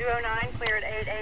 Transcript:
209, clear at 8A.